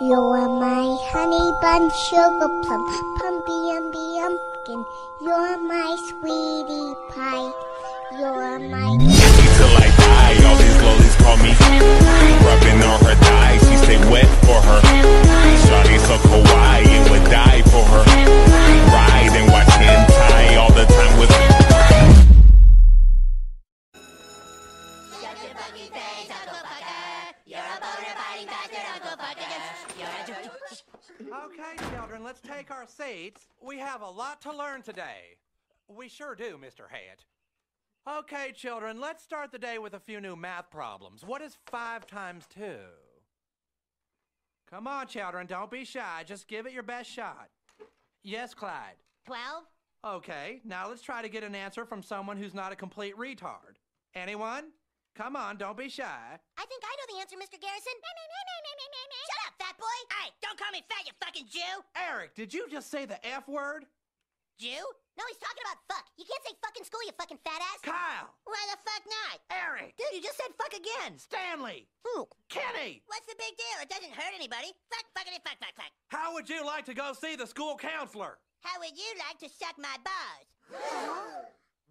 You're my honey bun, sugar plum, pumpy umby umpkin. You're my sweetie pie. You're my. Mm. Okay, children, let's take our seats. We have a lot to learn today. We sure do, Mr. Hayet. Okay, children, let's start the day with a few new math problems. What is 5 times 2? Come on, children, don't be shy. Just give it your best shot. Yes, Clyde. Twelve? Okay, now let's try to get an answer from someone who's not a complete retard. Anyone? Come on, don't be shy. I think I know the answer, Mr. Garrison. Fat boy. Hey, don't call me fat, you fucking Jew. Eric, did you just say the F word? Jew? No, he's talking about fuck. You can't say fuck in school, you fucking fat ass. Kyle! Why the fuck not? Eric! Dude, you just said fuck again. Stanley! Who? Kenny! What's the big deal? It doesn't hurt anybody. Fuck, fuckity, fuck, fuck, fuck. How would you like to go see the school counselor? How would you like to suck my balls?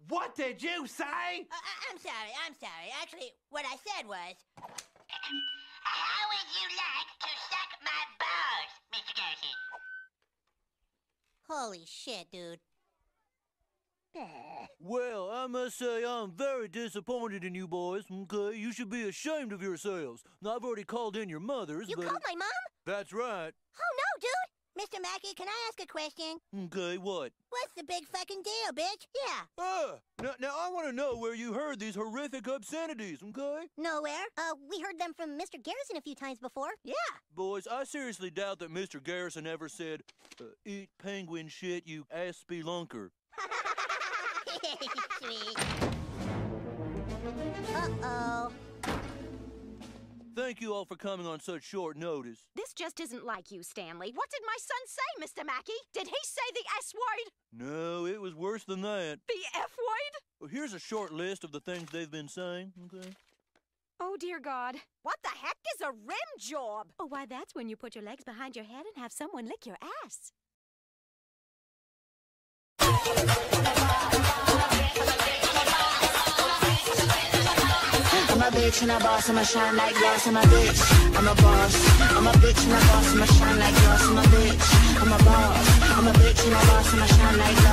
What did you say? Uh, I- I'm sorry, I'm sorry. Actually, what I said was. Holy shit, dude. Well, I must say I'm very disappointed in you boys. Okay, you should be ashamed of yourselves. Now, I've already called in your mothers, You but called my mom? that's right. Oh no! Mr. Mackey, can I ask a question? Okay, what? What's the big fucking deal, bitch? Yeah. Ah, now, now I want to know where you heard these horrific obscenities. Okay, Nowhere. Uh, we heard them from Mr. Garrison a few times before. Yeah. boys, I seriously doubt that Mr. Garrison ever said, uh, "Eat penguin shit, you ass spelunker." Sweet. Uh-oh. Thank you all for coming on such short notice. This just isn't like you, Stanley. What did my son say, Mr. Mackey? Did he say the S word? No, it was worse than that. The F word? Well, here's a short list of the things they've been saying. Okay. Oh, dear God. What the heck is a rim job? Oh, why, that's when you put your legs behind your head and have someone lick your ass. Bitch and a boss, I'ma shine like glass, I'm a bitch. I'm a boss, I'm a bitch and a boss, I'ma shine like glass, I'm a bitch. I'm a boss, I'm a bitch and a boss, I'ma shine like